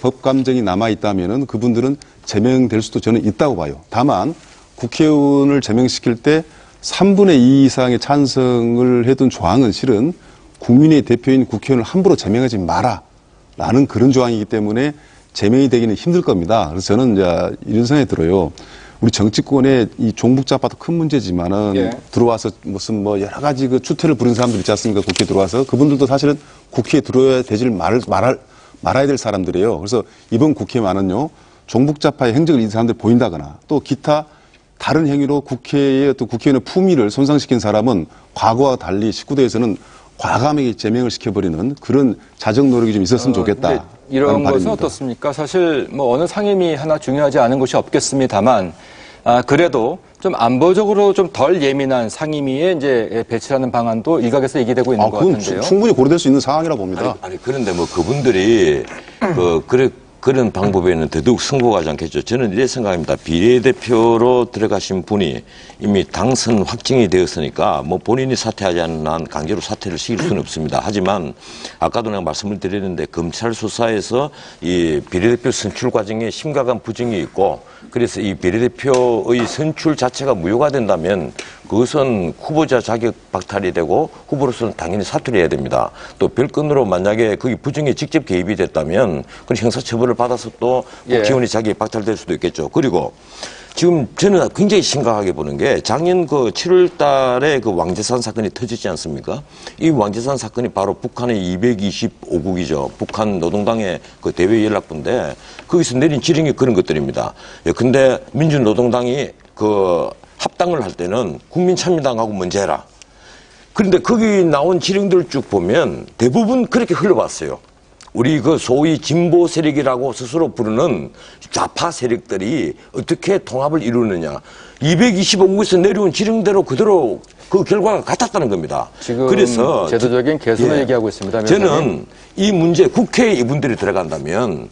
법 감정이 남아 있다면은 그분들은 제명될 수도 저는 있다고 봐요. 다만 국회의원을 제명시킬 때 3분의 2 이상의 찬성을 해둔 조항은 실은 국민의 대표인 국회의원을 함부로 제명하지 마라. 라는 그런 조항이기 때문에 제명이 되기는 힘들 겁니다. 그래서 저는 이제 이런 생각이 들어요. 우리 정치권의 이 종북자파도 큰 문제지만은 예. 들어와서 무슨 뭐 여러 가지 그 추태를 부른 사람들 있지 않습니까? 국회에 들어와서 그분들도 사실은 국회에 들어야 되질 말, 말할, 말아야 될 사람들이에요. 그래서 이번 국회만은요, 종북자파의 행적을 이 사람들 보인다거나 또 기타 다른 행위로 국회의 어떤 국회의원의 품위를 손상시킨 사람은 과거와 달리 19대에서는 과감하게 제명을 시켜버리는 그런 자정 노력이 좀 있었으면 좋겠다. 근데 이런 것은 어떻습니까? 사실 뭐 어느 상임위 하나 중요하지 않은 것이 없겠습니다만 아, 그래도 좀 안보적으로 좀 덜 예민한 상임위에 이제 배치하는 방안도 일각에서 얘기되고 있는 아, 것 그건 같은데요. 충분히 고려될 수 있는 상황이라 봅니다. 아니, 아니, 그런데 뭐 그분들이 그 그래 그런 방법에는 더더욱 승부하지 않겠죠. 저는 이래 생각합니다. 비례대표로 들어가신 분이 이미 당선 확정이 되었으니까 뭐 본인이 사퇴하지 않는 한 강제로 사퇴를 시킬 수는 없습니다. 하지만 아까도 내가 말씀을 드렸는데 검찰 수사에서 이 비례대표 선출 과정에 심각한 부정이 있고 그래서 이 비례대표의 선출 자체가 무효가 된다면 그것은 후보자 자격 박탈이 되고 후보로서는 당연히 사퇴를 해야 됩니다. 또 별건으로 만약에 거기 부정에 직접 개입이 됐다면 그건 형사처벌을 받아서 또 예. 국회의원이 자격이 박탈될 수도 있겠죠. 그리고 지금 저는 굉장히 심각하게 보는 게 작년 그 7월 달에 그 왕재산 사건이 터지지 않습니까? 이 왕재산 사건이 바로 북한의 225국이죠. 북한 노동당의 그 대외 연락부인데 거기서 내린 지령이 그런 것들입니다. 예, 근데 민주노동당이 그 합당을 할 때는 국민참여당하고 먼저 해라. 그런데 거기 나온 지령들 쭉 보면 대부분 그렇게 흘러왔어요. 우리 그 소위 진보 세력이라고 스스로 부르는 좌파 세력들이 어떻게 통합을 이루느냐. 225국에서 내려온 지령대로 그대로 그 결과가 같았다는 겁니다. 지금 그래서 제도적인 개선을 예. 얘기하고 있습니다. 저는 이 문제 국회에 이분들이 들어간다면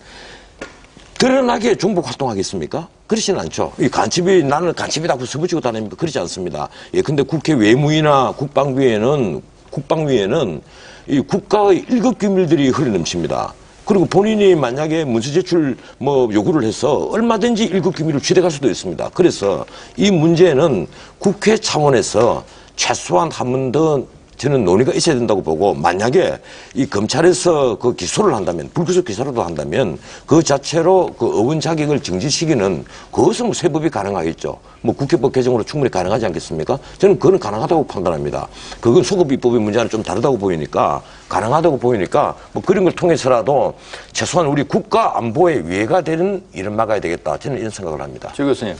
드러나게 중복 활동하겠습니까? 그렇지는 않죠. 이 간첩이 나는 간첩이라고 서붙이고 다닙니까? 그렇지 않습니다. 예, 근데 국회 외무위나 국방위에는 국방위에는 이 국가의 일급 기밀들이 흘러넘칩니다. 그리고 본인이 만약에 문서 제출 뭐 요구를 해서 얼마든지 일급 기밀을 취득할 수도 있습니다. 그래서 이 문제는 국회 차원에서 최소한 한 번 더 저는 논의가 있어야 된다고 보고 만약에 이 검찰에서 그 기소를 한다면 불구속 기소라도 한다면 그 자체로 그 의원 자격을 정지시키는 그것은 뭐 세법이 가능하겠죠. 뭐 국회법 개정으로 충분히 가능하지 않겠습니까? 저는 그건 가능하다고 판단합니다. 그건 소급 입법의 문제는 좀 다르다고 보이니까 가능하다고 보이니까 뭐 그런 걸 통해서라도 최소한 우리 국가 안보에 위해가 되는 일을 막아야 되겠다. 저는 이런 생각을 합니다. 조 교수님.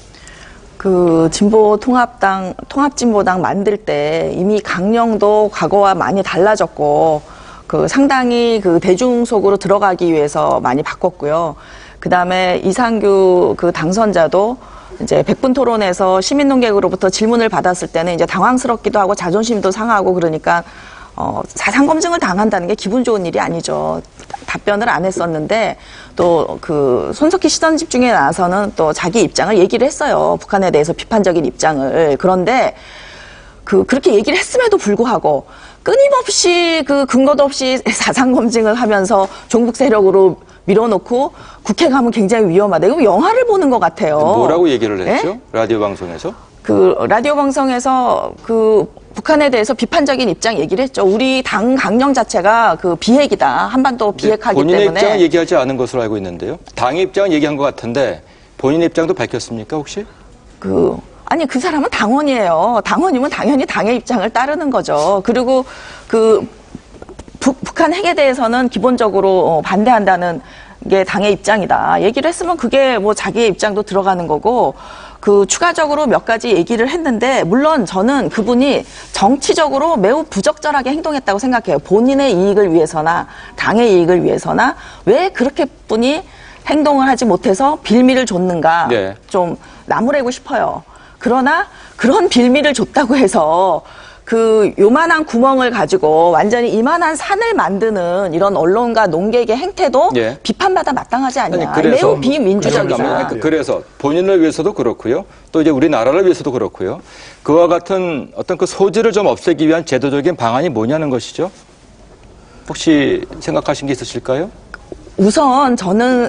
그 진보 통합당 통합진보당 만들 때 이미 강령도 과거와 많이 달라졌고 그 상당히 그 대중 속으로 들어가기 위해서 많이 바꿨고요. 그다음에 이상규 그 당선자도 이제 백분 토론에서 시민 농객으로부터 질문을 받았을 때는 이제 당황스럽기도 하고 자존심도 상하고 그러니까 어, 사상 검증을 당한다는 게 기분 좋은 일이 아니죠. 답변을 안 했었는데 또 그 손석희 시선 집중에 나서는 또 자기 입장을 얘기를 했어요. 북한에 대해서 비판적인 입장을. 그런데 그 그렇게 얘기를 했음에도 불구하고 끊임없이 그 근거도 없이 사상 검증을 하면서 종북 세력으로 밀어놓고 국회 가면 굉장히 위험하다. 이거 영화를 보는 것 같아요. 뭐라고 얘기를 예? 했죠? 라디오 방송에서? 그 라디오 방송에서 그 북한에 대해서 비판적인 입장 얘기를 했죠. 우리 당 강령 자체가 그 비핵이다. 한반도 비핵하기 본인의 때문에 입장은 얘기하지 않은 것으로 알고 있는데요. 당의 입장은 얘기한 것 같은데 본인의 입장도 밝혔습니까 혹시? 그 아니 그 사람은 당원이에요. 당원이면 당연히 당의 입장을 따르는 거죠. 그리고 그 북, 북한 핵에 대해서는 기본적으로 어, 반대한다는 게 당의 입장이다. 얘기를 했으면 그게 뭐 자기의 입장도 들어가는 거고 그 추가적으로 몇 가지 얘기를 했는데 물론 저는 그분이 정치적으로 매우 부적절하게 행동했다고 생각해요. 본인의 이익을 위해서나 당의 이익을 위해서나 왜 그렇게 뿐이 행동을 하지 못해서 빌미를 줬는가 네. 좀 나무래고 싶어요. 그러나 그런 빌미를 줬다고 해서 그 요만한 구멍을 가지고 완전히 이만한 산을 만드는 이런 언론과 농객의 행태도 예. 비판받아 마땅하지 않냐. 아니, 매우 비민주적이다. 잠깐만요. 그- 그래서 본인을 위해서도 그렇고요. 또 이제 우리나라를 위해서도 그렇고요. 그와 같은 어떤 그 소지를 좀 없애기 위한 제도적인 방안이 뭐냐는 것이죠. 혹시 생각하신 게 있으실까요? 우선 저는